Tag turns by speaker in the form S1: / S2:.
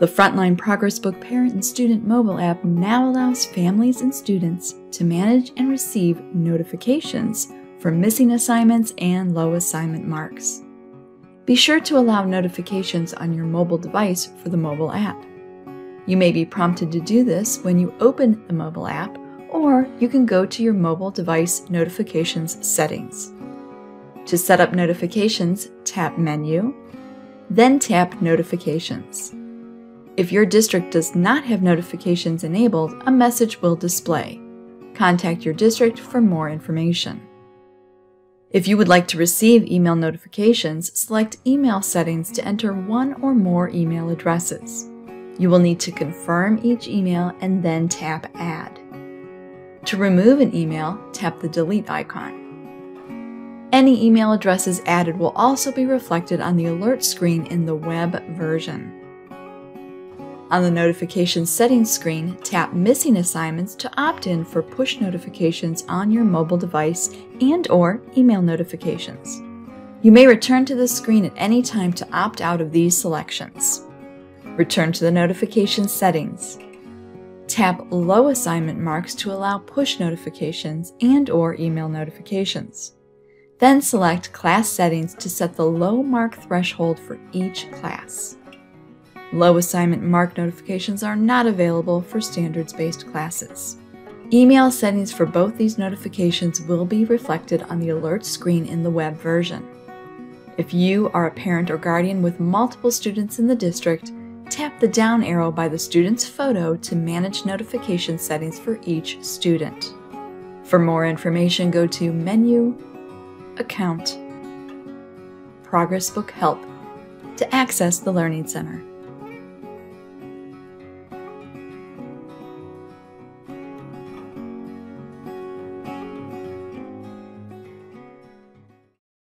S1: The Frontline ProgressBook parent and student mobile app now allows families and students to manage and receive notifications for missing assignments and low assignment marks. Be sure to allow notifications on your mobile device for the mobile app. You may be prompted to do this when you open the mobile app, or you can go to your mobile device notifications settings. To set up notifications, tap Menu, then tap Notifications. If your district does not have notifications enabled, a message will display. Contact your district for more information. If you would like to receive email notifications, select Email Settings to enter one or more email addresses. You will need to confirm each email and then tap Add. To remove an email, tap the Delete icon. Any email addresses added will also be reflected on the alert screen in the web version. On the notification settings screen, tap Missing Assignments to opt in for push notifications on your mobile device and or email notifications. You may return to this screen at any time to opt out of these selections. Return to the notification settings. Tap Low Assignment Marks to allow push notifications and or email notifications. Then select Class Settings to set the low mark threshold for each class. Low assignment mark notifications are not available for standards-based classes. Email settings for both these notifications will be reflected on the alert screen in the web version. If you are a parent or guardian with multiple students in the district, tap the down arrow by the student's photo to manage notification settings for each student. For more information, go to Menu, Account, ProgressBook Help to access the Learning Center.